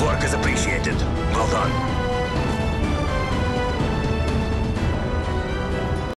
Work is appreciated.